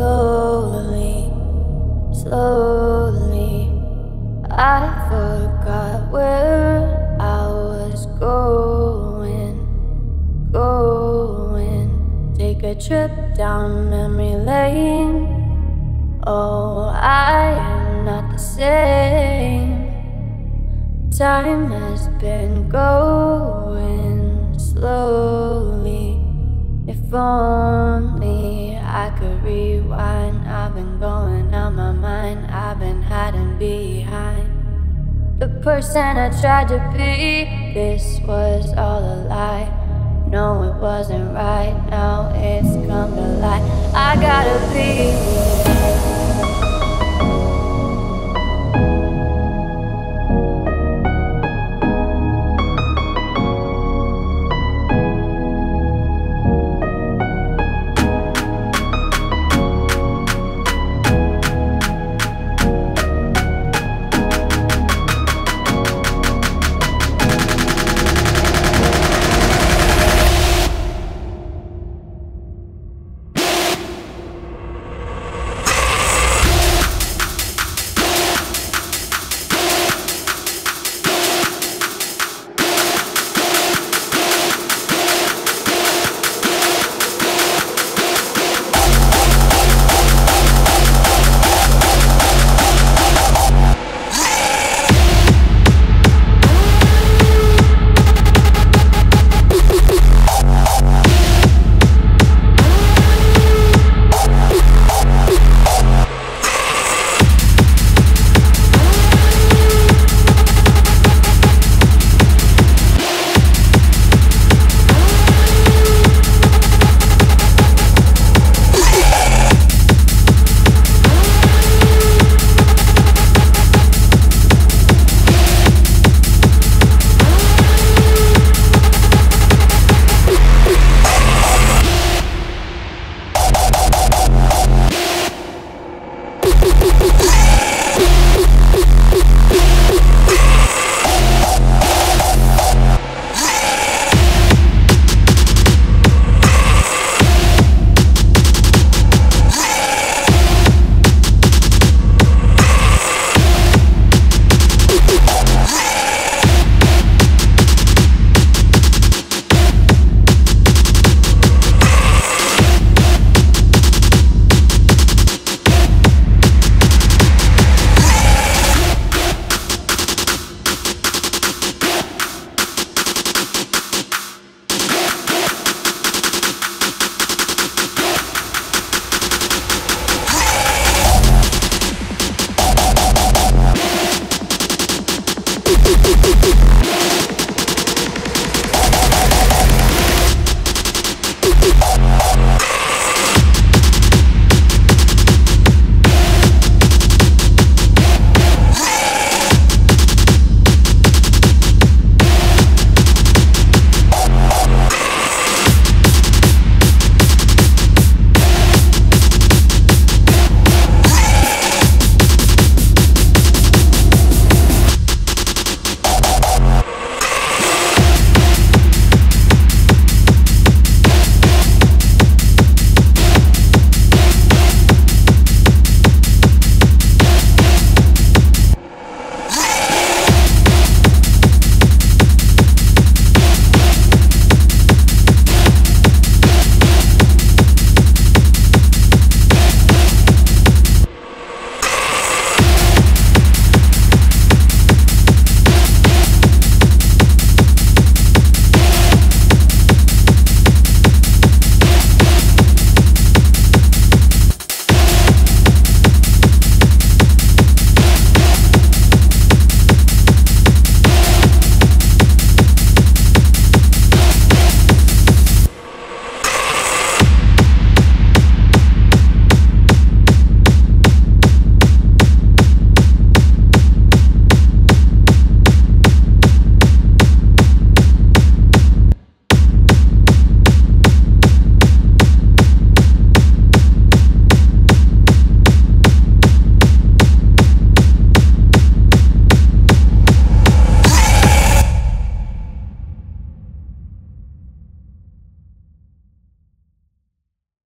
Slowly, slowly, I forgot where I was going. Going, take a trip down memory lane. Oh, I am not the same. Time has been going slowly. If only I could rewind. I've been going out my mind. I've been hiding behind the person I tried to be. This was all a lie. No, it wasn't right. Now it's come to light.